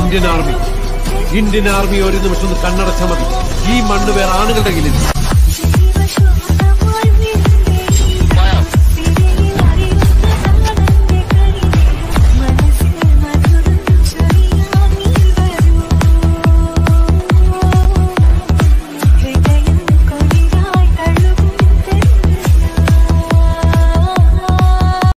Indian army. Indian army ഒരു നിമിഷം ഒന്ന് കണ്ണടച്ച മതി. ഈ മണ്ണ് വേറെ ആണുകളുടെ കയ്യിലില്ല.